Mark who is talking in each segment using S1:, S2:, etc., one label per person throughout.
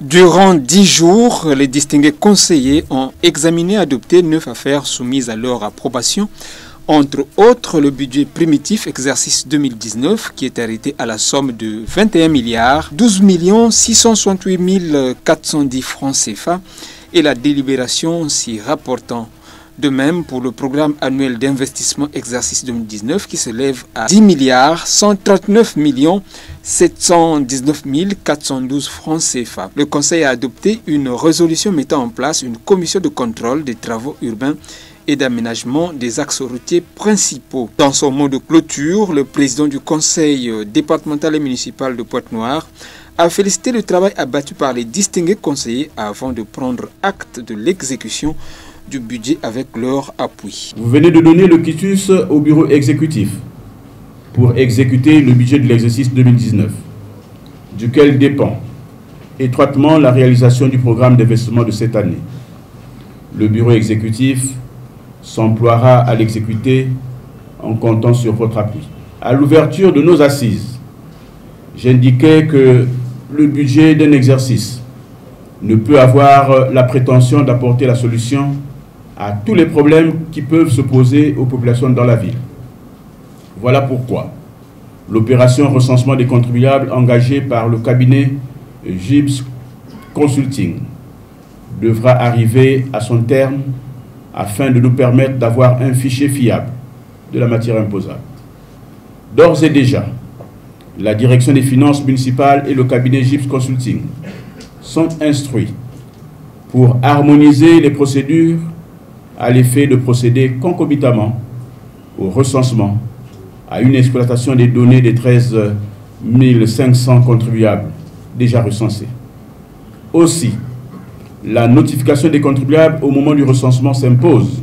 S1: Durant dix jours, les distingués conseillers ont examiné et adopté neuf affaires soumises à leur approbation, entre autres le budget primitif exercice 2019 qui est arrêté à la somme de 21 milliards 12 668 410 francs CFA et la délibération s'y rapportant de même pour le programme annuel d'investissement exercice 2019 qui s'élève à 10 milliards 139 millions 719 412 francs CFA. Le Conseil a adopté une résolution mettant en place une commission de contrôle des travaux urbains et d'aménagement des axes routiers principaux. Dans son mot de clôture, le président du Conseil départemental et municipal de Pointe-Noire a félicité le travail abattu par les distingués conseillers avant de prendre acte de l'exécution du budget avec leur appui.
S2: Vous venez de donner le quitus au bureau exécutif pour exécuter le budget de l'exercice 2019, duquel dépend étroitement la réalisation du programme d'investissement de cette année. Le bureau exécutif s'emploiera à l'exécuter en comptant sur votre appui. À l'ouverture de nos assises, j'indiquais que le budget d'un exercice ne peut avoir la prétention d'apporter la solution à tous les problèmes qui peuvent se poser aux populations dans la ville. Voilà pourquoi l'opération recensement des contribuables engagée par le cabinet GIBS Consulting devra arriver à son terme afin de nous permettre d'avoir un fichier fiable de la matière imposable. D'ores et déjà, la direction des finances municipales et le cabinet GIPS Consulting sont instruits pour harmoniser les procédures à l'effet de procéder concomitamment au recensement, à une exploitation des données des 13 500 contribuables déjà recensés. Aussi, la notification des contribuables au moment du recensement s'impose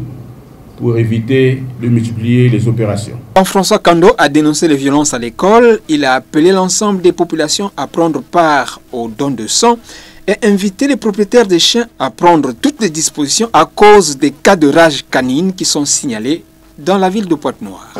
S2: pour éviter de multiplier les opérations.
S1: François Kando a dénoncé les violences à l'école. Il a appelé l'ensemble des populations à prendre part aux dons de sang et invité les propriétaires des chiens à prendre toutes les dispositions à cause des cas de rage canine qui sont signalés dans la ville de Pointe-Noire.